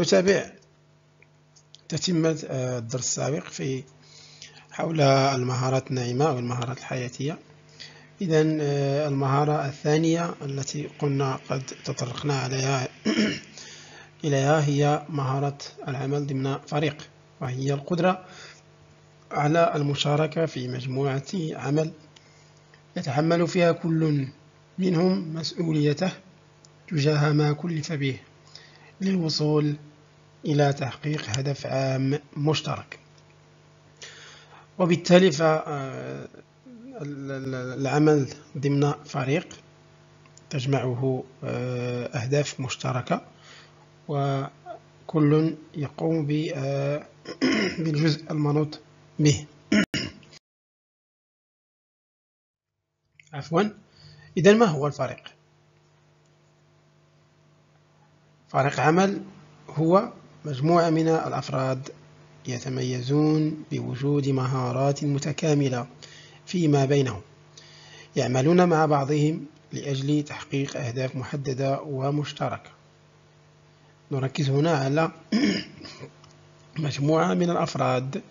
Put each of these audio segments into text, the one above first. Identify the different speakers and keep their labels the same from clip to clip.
Speaker 1: نتابع تتمة الدرس السابق في حول المهارات الناعمة والمهارات الحياتية. إذا المهارة الثانية التي قلنا قد تطرقنا عليها إليها هي مهارة العمل ضمن فريق وهي القدرة على المشاركة في مجموعة عمل يتحمل فيها كل منهم مسؤوليته تجاه ما كلف به. للوصول إلى تحقيق هدف عام مشترك. وبالتالي فالعمل ضمن فريق تجمعه آه، أهداف مشتركة وكل يقوم آه، بالجزء المنوط به. عفوا. إذا ما هو الفريق؟ فريق عمل هو مجموعة من الأفراد يتميزون بوجود مهارات متكاملة فيما بينهم يعملون مع بعضهم لأجل تحقيق أهداف محددة ومشتركة. نركز هنا على مجموعة من الأفراد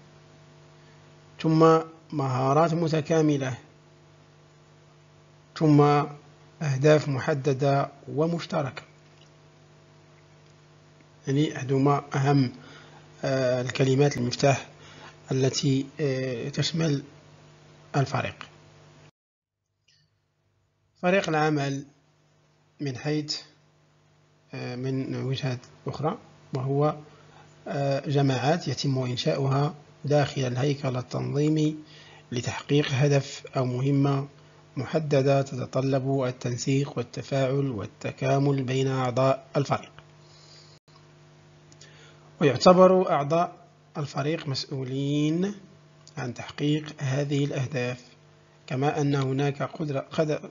Speaker 1: ثم مهارات متكاملة ثم أهداف محددة ومشتركة. يعني هذوما أهم آه، الكلمات المفتاح التي آه، تشمل الفريق. فريق العمل من حيث آه، من وجهة أخرى وهو جماعات يتم إنشاؤها داخل الهيكل التنظيمي لتحقيق هدف أو مهمة محددة تتطلب التنسيق والتفاعل والتكامل بين أعضاء الفريق. ويعتبر أعضاء الفريق مسؤولين عن تحقيق هذه الأهداف. كما أن هناك قدر, قدر,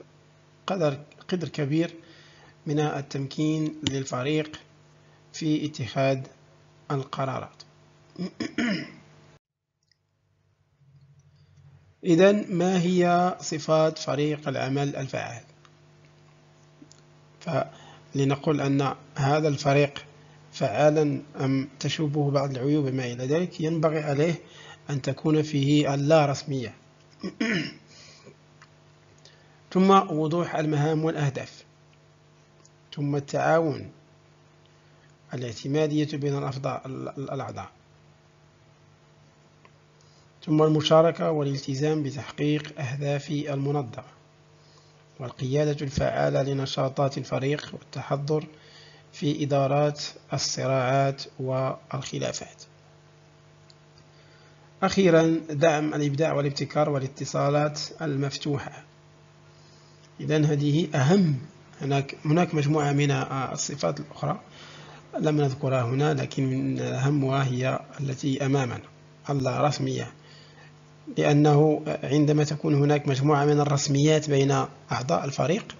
Speaker 1: قدر, قدر كبير من التمكين للفريق في اتخاذ القرارات. إذا ما هي صفات فريق العمل الفعال فلنقول أن هذا الفريق فعالا أم تشوبه بعض العيوب ما إلى ذلك؟ ينبغي عليه أن تكون فيه اللا رسمية ثم وضوح المهام والأهداف. ثم التعاون. الاعتمادية بين الأعضاء. ثم المشاركة والالتزام بتحقيق أهداف المنظمة. والقيادة الفعالة لنشاطات الفريق والتحضر في إدارات الصراعات والخلافات. أخيرا دعم الإبداع والابتكار والاتصالات المفتوحة. إذا هذه أهم. هناك هناك مجموعة من الصفات الأخرى لم نذكرها هنا لكن من أهمها هي التي أمامنا. الرسمية لأنه عندما تكون هناك مجموعة من الرسميات بين أعضاء الفريق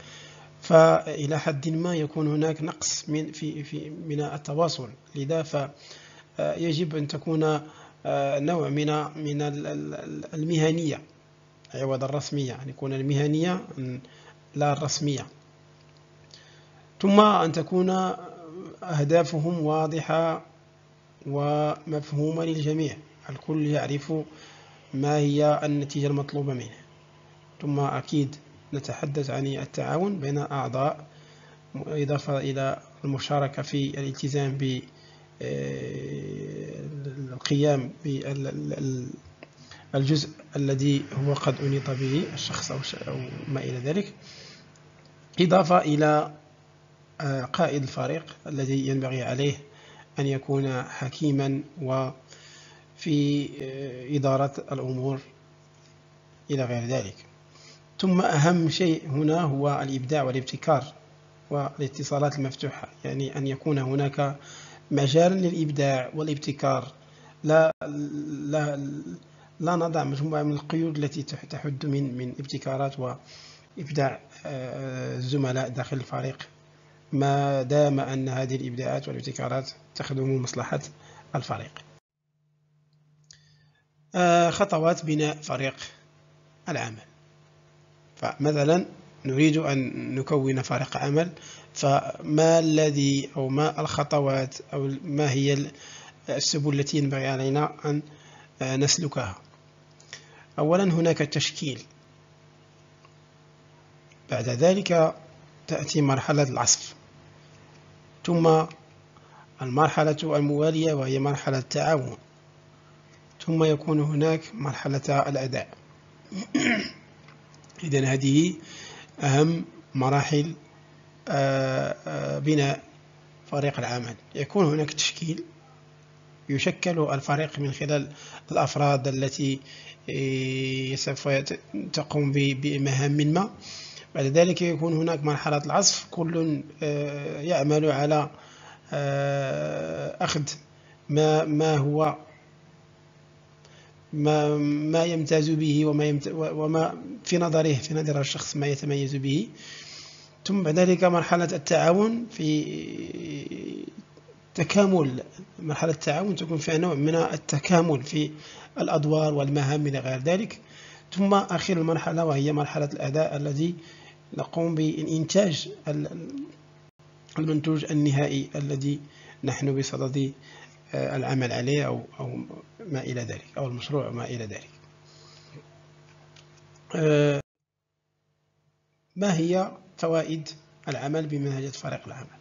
Speaker 1: فإلى حد ما يكون هناك نقص من في في من التواصل. لذا فيجب أن تكون آه، نوع من من المهنية عوض الرسمية أن يكون المهنية لا الرسمية. ثم أن تكون أهدافهم واضحة ومفهومة للجميع. الكل يعرف ما هي النتيجة المطلوبة منه. ثم أكيد نتحدث عن التعاون بين أعضاء إضافة إلى المشاركة في الالتزام بالقيام بالجزء الذي هو قد أنيط به الشخص أو ما إلى ذلك. إضافة إلى آه، قائد الفريق الذي ينبغي عليه أن يكون حكيما وفي آه، إدارة الأمور إلى غير ذلك. ثم أهم شيء هنا هو الإبداع والابتكار والاتصالات المفتوحة يعني أن يكون هناك مجال للإبداع والابتكار. لا لا لا نضع مجموعة من القيود التي تحد من من ابتكارات وإبداع آه، الزملاء داخل الفريق. ما دام أن هذه الإبداعات والابتكارات تخدم مصلحة الفريق. آه، خطوات بناء فريق العمل. فمثلا نريد أن نكون فريق عمل فما الذي أو ما الخطوات أو ما هي السبل التي ينبغي علينا أن نسلكها؟ أولا هناك تشكيل بعد ذلك تأتي مرحلة العصف. ثم المرحلة الموالية وهي مرحلة التعاون. ثم يكون هناك مرحلة الأداء. إذن هذه أهم مراحل آه، آه، بناء فريق العمل. يكون هناك تشكيل يشكل الفريق من خلال الأفراد التي آه، سوف تقوم بمهام ما. بعد ذلك يكون هناك مرحلة العصف كل يعمل على أخذ ما هو ما ما يمتاز به وما يمت وما في نظره في نظر الشخص ما يتميز به. ثم بعد ذلك مرحلة التعاون في تكامل مرحلة التعاون تكون فيها نوع من التكامل في الأدوار والمهام إلى غير ذلك. ثم آخر المرحلة وهي مرحلة الأداء الذي نقوم بإنتاج المنتوج النهائي الذي نحن بصدد آه، العمل عليه أو, ما إلى ذلك أو المشروع ما إلى ذلك. آه، ما هي فوائد العمل بمنهجة فريق العمل؟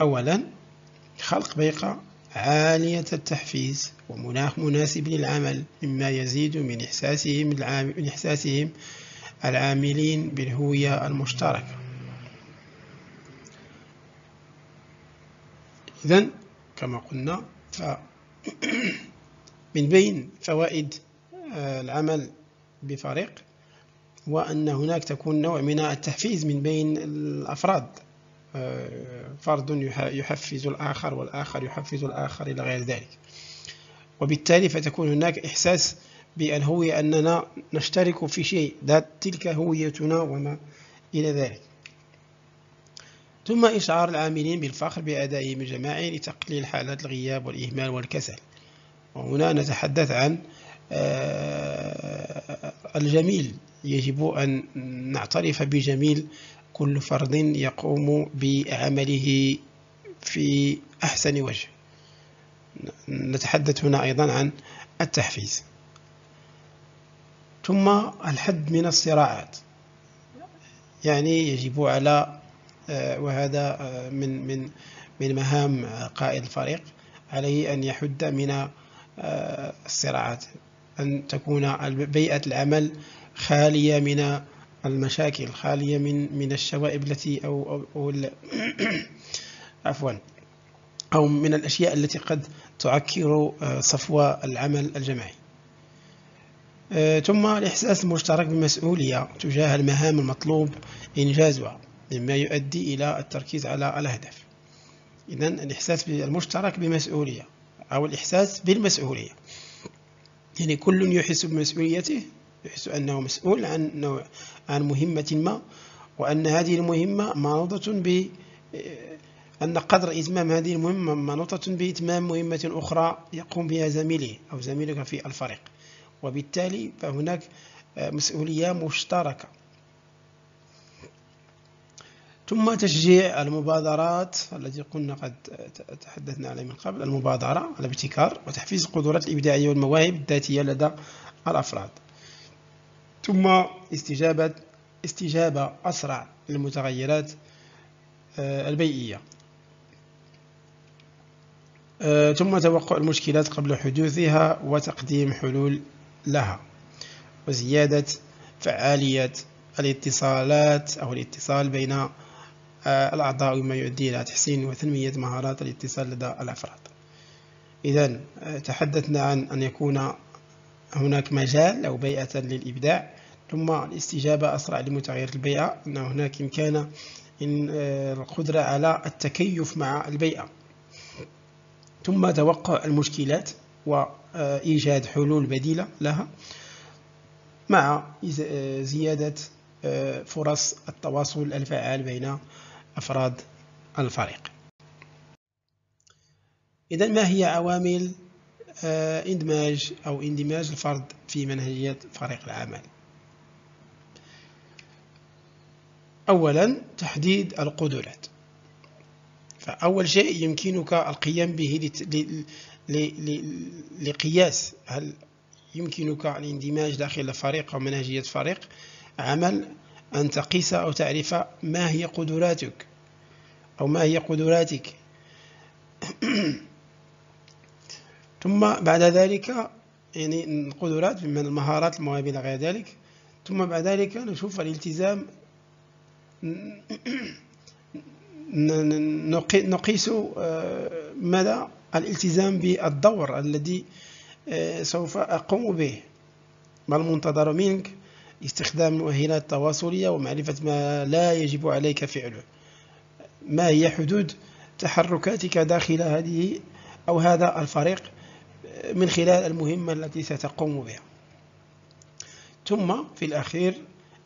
Speaker 1: أولا خلق بيئة عالية التحفيز ومناخ مناسب للعمل مما يزيد من إحساسهم من إحساسهم العاملين بالهوية المشتركة. إذا كما قلنا من بين فوائد آه، العمل بفريق وأن هناك تكون نوع من التحفيز من بين الأفراد. آه، فرد يحفز الآخر والآخر يحفز الآخر إلى غير ذلك. وبالتالي فتكون هناك إحساس بالهوية أننا نشترك في شيء ذات تلك هويتنا وما إلى ذلك. ثم إشعار العاملين بالفخر بأدائهم الجماعي لتقليل حالات الغياب والإهمال والكسل. وهنا نتحدث عن آه، الجميل. يجب أن نعترف بجميل كل فرد يقوم بعمله في أحسن وجه. نتحدث هنا أيضا عن التحفيز. ثم الحد من الصراعات. يعني يجب على وهذا آه، من من من مهام قائد الفريق عليه أن يحد من آه، الصراعات أن تكون بيئة العمل خالية من المشاكل خالية من من الشوائب التي أو, أو عفوا أو من الأشياء التي قد تعكر صفو العمل الجماعي. ثم الإحساس المشترك بالمسؤولية تجاه المهام المطلوب إنجازها. مما يؤدي إلى التركيز على الأهداف. إذا الإحساس بالمشترك بمسؤولية أو الإحساس بالمسؤولية. يعني كل يحس بمسؤوليته يحس أنه مسؤول عن نوع عن مهمة ما وأن هذه المهمة منوطة ب أن قدر إتمام هذه المهمة منوطة بإتمام مهمة أخرى يقوم بها زميله أو زميلك في الفريق. وبالتالي فهناك مسؤولية مشتركة. ثم تشجيع المبادرات التي قلنا قد تحدثنا عليه من قبل المبادرة الابتكار وتحفيز القدرات الإبداعية والمواهب الذاتية لدى الأفراد. ثم استجابة استجابة أسرع للمتغيرات آه، البيئية. آه، ثم توقع المشكلات قبل حدوثها وتقديم حلول لها. وزيادة فعالية الاتصالات أو الاتصال بين الأعضاء مما يؤدي إلى تحسين وتنمية مهارات الاتصال لدى الأفراد. إذا آه، تحدثنا عن أن يكون هناك مجال أو بيئة للإبداع ثم الاستجابة أسرع لمتغير البيئة أن هناك إمكان إن آه، القدرة على التكيف مع البيئة. ثم توقع المشكلات وإيجاد حلول بديلة لها مع زيادة فرص التواصل الفعال بين أفراد الفريق. إذا ما هي عوامل آه، إندماج أو اندماج الفرد في منهجية فريق العمل؟ أولا تحديد القدرات. فأول شيء يمكنك القيام به لقياس هل يمكنك الاندماج داخل فريق أو منهجية فريق عمل؟ أن تقيس أو تعرف ما هي قدراتك. أو ما هي قدراتك. ثم بعد ذلك يعني القدرات من المهارات المواهب إلى غير ذلك. ثم بعد ذلك نشوف الالتزام. نقيس آه، مدى الالتزام بالدور الذي آه، سوف أقوم به. ما المنتظر منك؟ استخدام المؤهلات التواصلية ومعرفة ما لا يجب عليك فعله. ما هي حدود تحركاتك داخل هذه أو هذا الفريق من خلال المهمة التي ستقوم بها. ثم في الأخير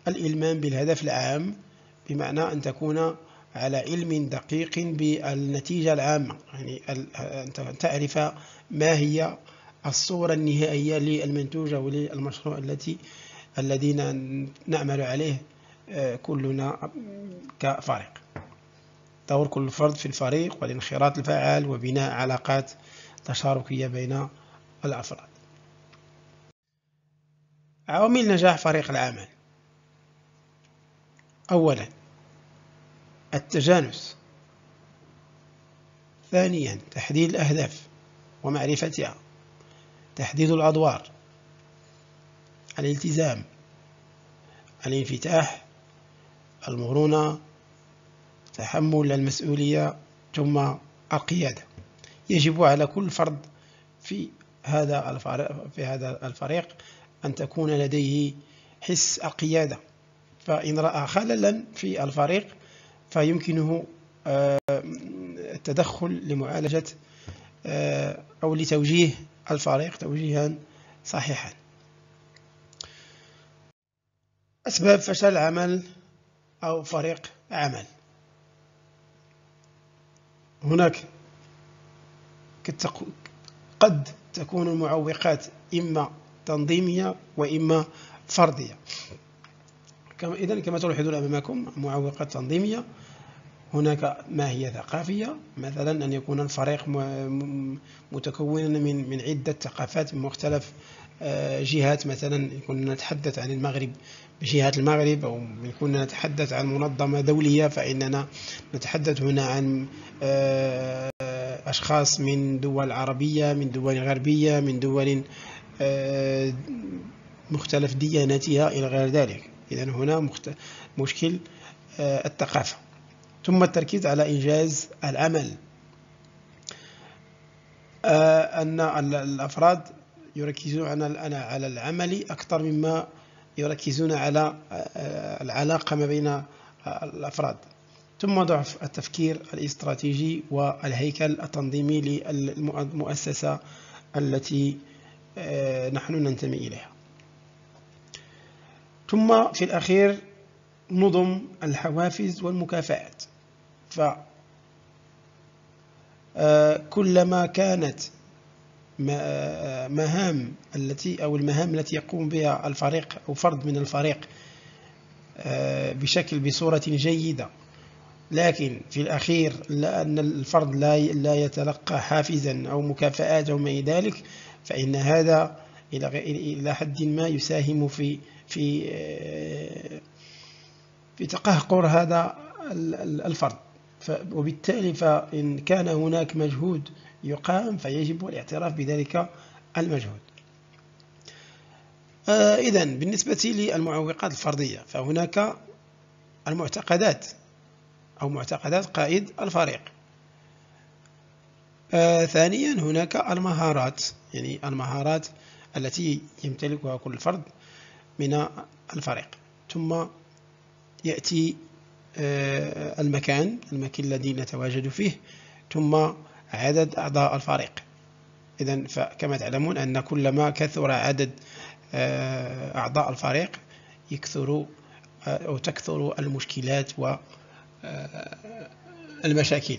Speaker 1: الإلمام بالهدف العام بمعنى أن تكون على علم دقيق بالنتيجة العامة. يعني أن تعرف ما هي الصورة النهائية للمنتوج أو للمشروع التي الذين نعمل عليه آه، كلنا كفريق. دور كل فرد في الفريق والانخراط الفعال وبناء علاقات تشاركية بين الأفراد. عوامل نجاح فريق العمل. أولا التجانس. ثانيا تحديد الأهداف ومعرفتها. تحديد الأدوار. الالتزام. الانفتاح. المرونة. تحمل المسؤولية ثم القيادة. يجب على كل فرد في هذا الفريق في هذا الفريق أن تكون لديه حس القيادة. فإن رأى خللا في الفريق فيمكنه آه، التدخل لمعالجة آه، أو لتوجيه الفريق توجيها صحيحا. أسباب فشل عمل أو فريق عمل. هناك قد تكون المعوقات إما تنظيمية وإما فردية. كما إذن كما تلاحظون أمامكم معوقات تنظيمية. هناك ما هي ثقافية مثلا أن يكون الفريق متكونا من من عدة ثقافات من مختلف جهات مثلا كنا نتحدث عن المغرب بجهات المغرب أو كنا نتحدث عن منظمة دولية فإننا نتحدث هنا عن آه، أشخاص من دول عربية من دول غربية من دول آه، مختلف دياناتها إلى غير ذلك. إذا هنا مشكل الثقافة. ثم التركيز على إنجاز العمل أن الأفراد يركزون على العمل أكثر مما يركزون على آه، العلاقة ما بين آه، الأفراد. ثم ضعف التفكير الاستراتيجي والهيكل التنظيمي للمؤسسة التي آه، نحن ننتمي إليها. ثم في الأخير نظم الحوافز والمكافآت. فكلما كانت مهام التي أو المهام التي يقوم بها الفريق أو فرد من الفريق آه، بشكل بصورة جيدة. لكن في الأخير لأن الفرد لا لا يتلقى حافزا أو مكافآت أو ما ذلك فإن هذا إلى إلى حد ما يساهم في في آه، في تقهقر هذا الفرد. وبالتالي فإن كان هناك مجهود يقام فيجب الاعتراف بذلك المجهود. آه إذا بالنسبة للمعوقات الفردية فهناك المعتقدات أو معتقدات قائد الفريق. آه ثانيا هناك المهارات يعني المهارات التي يمتلكها كل فرد من الفريق. ثم يأتي آه المكان المكان الذي نتواجد فيه. ثم عدد أعضاء الفريق. إذا فكما تعلمون أن كلما كثر عدد آه، أعضاء الفريق يكثر آه، أو تكثر المشكلات والمشاكل